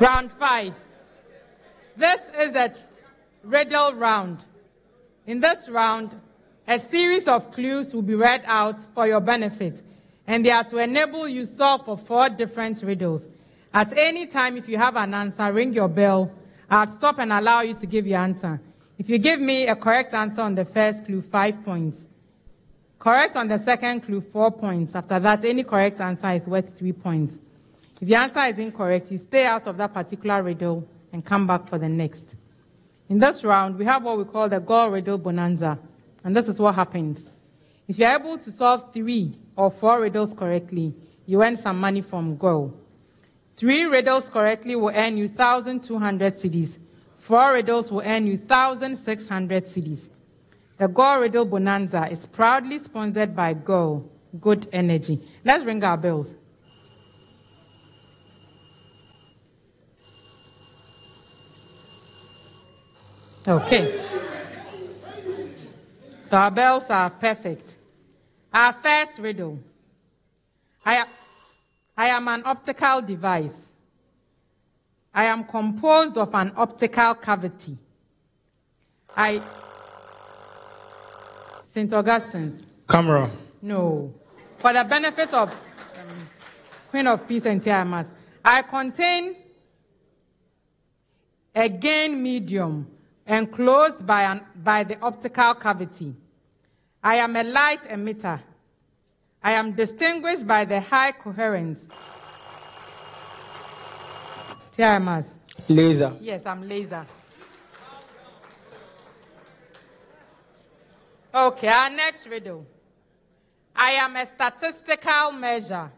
Round five. This is the riddle round. In this round, a series of clues will be read out for your benefit, and they are to enable you solve for four different riddles. At any time, if you have an answer, ring your bell. I'll stop and allow you to give your answer. If you give me a correct answer on the first clue, five points. Correct on the second clue, four points. After that, any correct answer is worth three points. If your answer is incorrect, you stay out of that particular riddle and come back for the next. In this round, we have what we call the Gore riddle bonanza. And this is what happens. If you're able to solve three or four riddles correctly, you earn some money from Gore. Three riddles correctly will earn you 1,200 cedis. Four riddles will earn you 1,600 cedis. The Gore Riddle Bonanza is proudly sponsored by Gore Good Energy. Let's ring our bells. Okay. So our bells are perfect. Our first riddle. I, I am an optical device. I am composed of an optical cavity. I. St. Augustine's. Camera. No. For the benefit of um, Queen of Peace and T.I. Amass, I contain a gain medium enclosed by, an, by the optical cavity. I am a light emitter. I am distinguished by the high coherence. TMS. Laser. Yes, I'm laser. Okay, our next riddle. I am a statistical measure.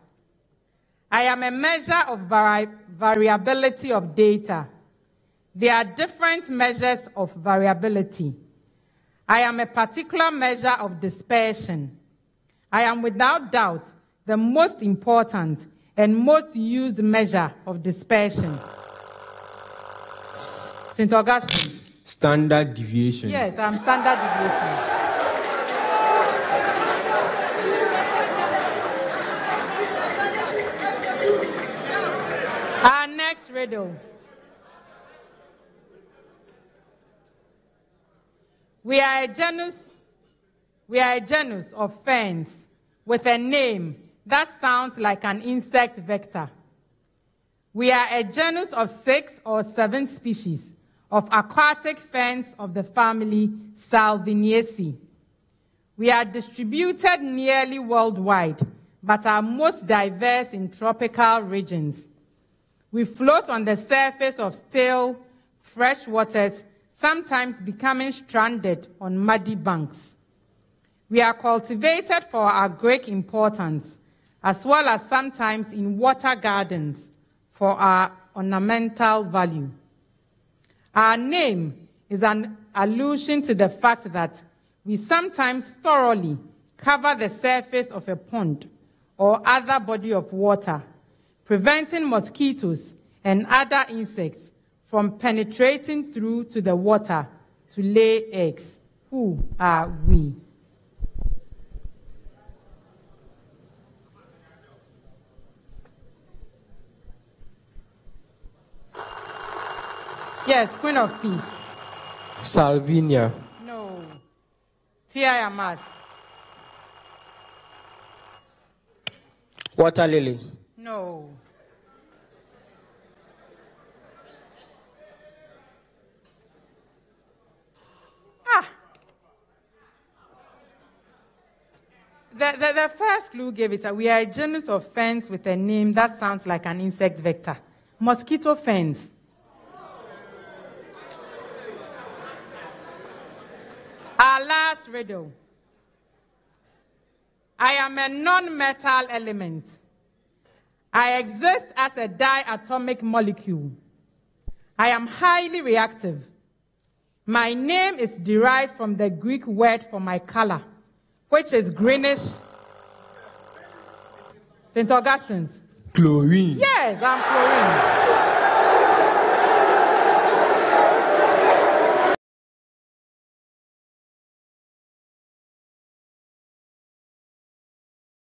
I am a measure of vari- variability of data. There are different measures of variability. I am a particular measure of dispersion. I am without doubt the most important and most used measure of dispersion. St. Augustine. Standard deviation. Yes, I'm standard deviation. Our next riddle. We are a genus, we are a genus of ferns with a name that sounds like an insect vector. We are a genus of six or seven species of aquatic ferns of the family Salviniaceae. We are distributed nearly worldwide, but are most diverse in tropical regions. We float on the surface of still, fresh waters sometimes becoming stranded on muddy banks. We are cultivated for our great importance, as well as sometimes in water gardens for our ornamental value. Our name is an allusion to the fact that we sometimes thoroughly cover the surface of a pond or other body of water, preventing mosquitoes and other insects from penetrating through to the water to lay eggs. Who are we? Yes, Queen of Peace. Salvinia. No. T.I. Amass. Water lily. No. The, the, the first clue gave it. We are a genus of ferns with a name that sounds like an insect vector. Mosquito ferns. Our last riddle. I am a non metal element. I exist as a diatomic molecule. I am highly reactive. My name is derived from the Greek word for my color, which is greenish. St. Augustine's. Chlorine. Yes, I'm chlorine.